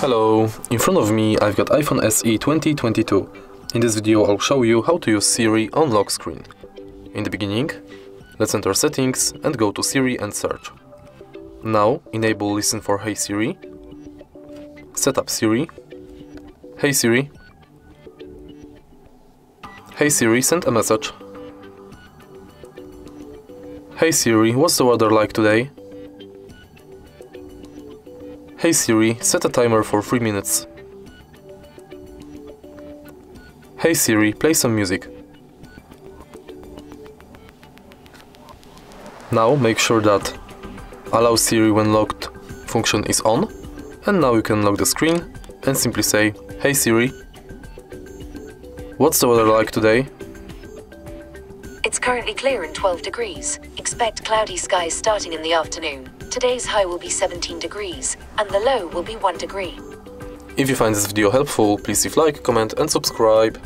Hello, in front of me I've got iPhone SE 2022. In this video I'll show you how to use Siri on lock screen. In the beginning, let's enter settings and go to Siri and search. Now enable listen for Hey Siri. Set up Siri. Hey Siri. Hey Siri, send a message. Hey Siri, what's the weather like today? Hey Siri, set a timer for 3 minutes. Hey Siri, play some music. Now make sure that Allow Siri when locked function is on and now you can lock the screen and simply say Hey Siri, what's the weather like today? It's currently clear and 12 degrees. Expect cloudy skies starting in the afternoon. Today's high will be 17 degrees, and the low will be 1 degree. If you find this video helpful, please leave like, comment and subscribe.